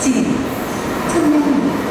Chỉ 门